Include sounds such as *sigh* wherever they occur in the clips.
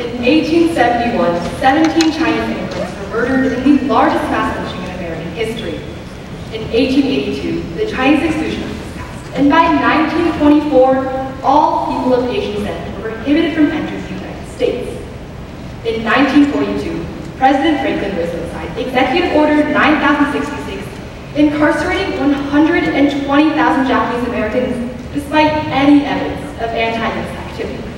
In 1871, 17 Chinese immigrants were murdered in the largest mass lynching in American history. In 1882, the Chinese Exclusion Act was passed, and by 1924, all people of Asian descent were prohibited from entering the United States. In 1942, President Franklin Roosevelt signed Executive Order 9066, incarcerating 120,000 Japanese Americans despite any evidence of anti-US activity.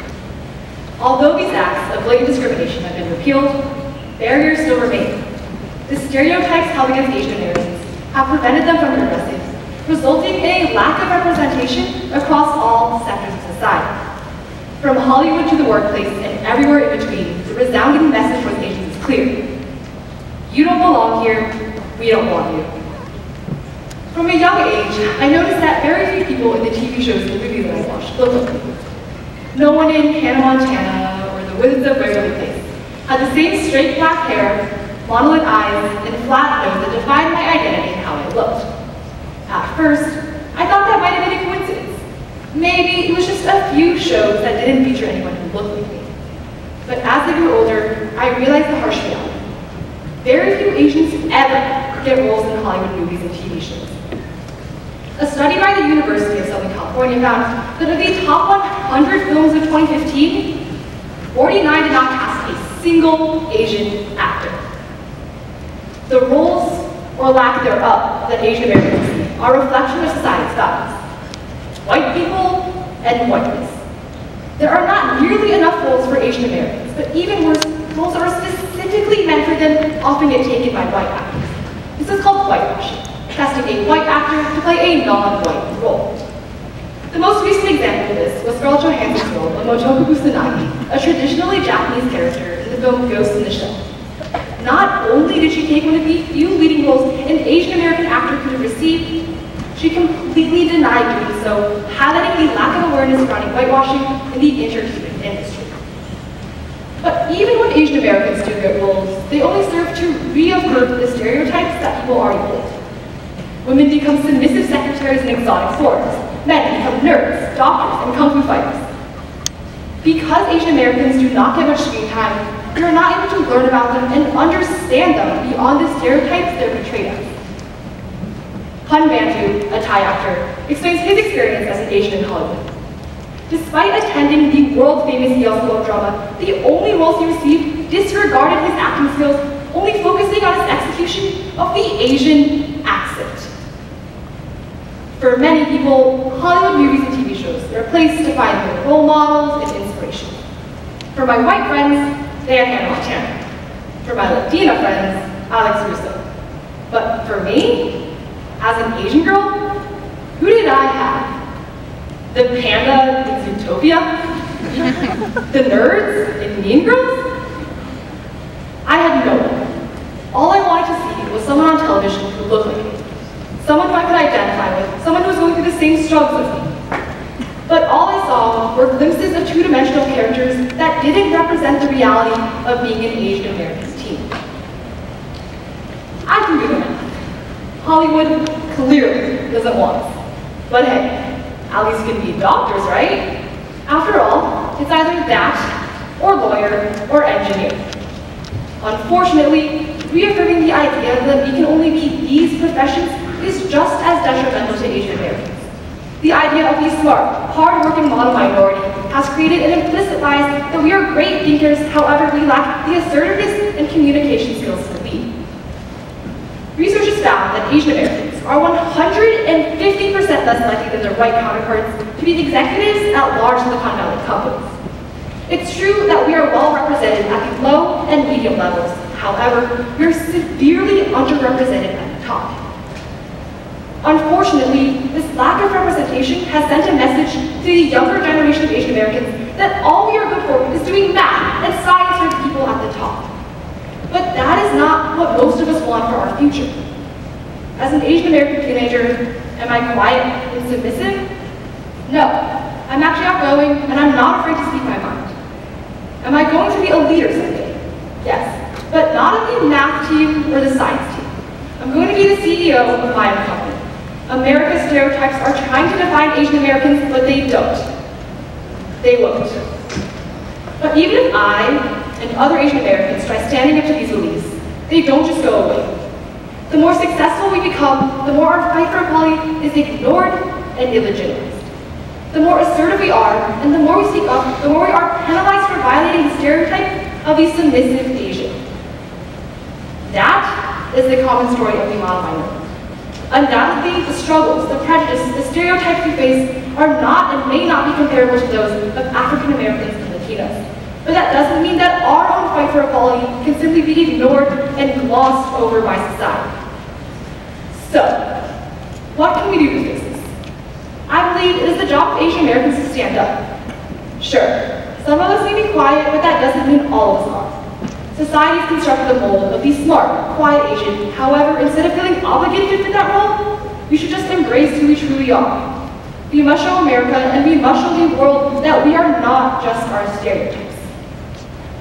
Although these acts of blatant discrimination have been repealed, barriers still remain. The stereotypes held against Asian Americans have prevented them from progressing, resulting in a lack of representation across all sectors of society. From Hollywood to the workplace and everywhere in between, the resounding message was Asians is clear. You don't belong here, we don't want you. From a young age, I noticed that very few people in the TV shows and movies that I watched looked like me. No one in Hannah Montana or The Wizards of Waverly Place had the same straight black hair, monolid eyes, and flat nose that defined my identity and how I looked. At first, I thought that might have been a coincidence. Maybe it was just a few shows that didn't feature anyone who looked like me. But as I grew older, I realized the harsh reality. Very few Asians ever get roles in Hollywood movies and TV shows. A study by the University of Southern California found that of the top 100 films of 2015, 49 did not cast a single Asian actor. The roles, or lack thereof, that Asian Americans see are a reflection of society's values. White people and whiteness. There are not nearly enough roles for Asian Americans, but even worse, roles that are specifically meant for them often get taken by white actors. This is called whitewashing casting a white actor to play a non-white role. The most recent example of this was Scarlett Johansson's role of Motoko Kusanagi, a traditionally Japanese character in the film Ghost in the Shell. Not only did she take one of the few leading roles an Asian American actor could have received, she completely denied doing so, highlighting the lack of awareness surrounding whitewashing in the entertainment industry. But even when Asian Americans do get roles, they only serve to reaffirm the stereotypes that people already hold. Women become submissive secretaries in exotic forms. Men become nerds, doctors, and kung fu fighters. Because Asian Americans do not get much screen time, we are not able to learn about them and understand them beyond the stereotypes they're portrayed as. Hun Bantu, a Thai actor, explains his experience as an Asian in Hollywood. Despite attending the world-famous Yale School of Drama, the only roles he received disregarded his acting skills, only focusing on his execution of the Asian accent. For many people, Hollywood movies and TV shows they're a place to find their role models and inspiration. For my white friends, they have Hannah Montana. For my Latina friends, Alex Russo. But for me, as an Asian girl, who did I have? The panda in Zootopia? *laughs* the nerds in Mean Girls? I had no one. All I wanted to see was someone on television who looked like me someone who I could identify with, someone who was going through the same struggles me. But all I saw were glimpses of two-dimensional characters that didn't represent the reality of being an Asian American teen. I can do the math. Hollywood clearly doesn't want us. But hey, at least you can be doctors, right? After all, it's either that, or lawyer, or engineer. Unfortunately, reaffirming the idea that we can only be these professions is just as detrimental to Asian Americans. The idea of the smart, hard-working model minority has created an implicit bias that we are great thinkers, however we lack the assertiveness and communication skills to lead. Research has found that Asian Americans are 150% less likely than their white counterparts to be executives at large Silicon Valley companies. It's true that we are well represented at the low and medium levels. However, we are severely underrepresented at the top. Unfortunately, this lack representation has sent a message to the younger generation of Asian Americans that all we are good for is doing math and science for the people at the top. But that is not what most of us want for our future. As an Asian American teenager, am I quiet and submissive? No, I'm actually outgoing and I'm not afraid to speak my mind. Am I going to be a leader someday? Yes, but not of the math team or the science team. I'm going to be the CEO of my company. America's stereotypes are trying to define Asian Americans, but they don't. They won't. But even if I and other Asian Americans try standing up to these beliefs, they don't just go away. The more successful we become, the more our fight for equality is ignored and illegitimized. The more assertive we are, and the more we speak up, the more we are penalized for violating the stereotype of the submissive Asian. That is the common story of the Imam minority. Undoubtedly, the struggles, the prejudice, the stereotypes we face are not and may not be comparable to those of African Americans and Latinos. But that doesn't mean that our own fight for equality can simply be ignored and glossed over by society. So, what can we do to fix this? I believe it is the job of Asian Americans to stand up. Sure, some of us may be quiet, but that doesn't mean all of us are. Society has constructed a mold of the smart, quiet Asian. However, instead of feeling obligated to fit that role, we should just embrace who we truly are. We must show America and we must show the world that we are not just our stereotypes.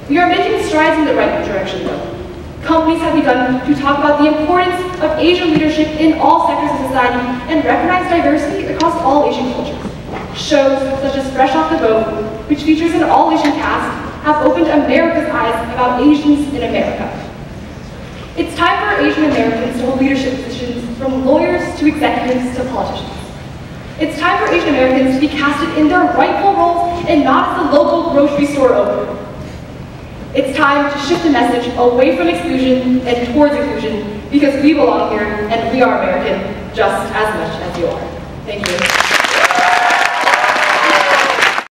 We are making strides in the right direction though. Companies have begun to talk about the importance of Asian leadership in all sectors of society and recognize diversity across all Asian cultures. Shows such as Fresh Off the Boat, which features an all-Asian cast, have opened America's eyes about Asians in America. It's time for Asian Americans to hold leadership positions from lawyers to executives to politicians. It's time for Asian Americans to be casted in their rightful roles and not as the local grocery store owner. It's time to shift the message away from exclusion and towards inclusion because we belong here and we are American just as much as you are. Thank you.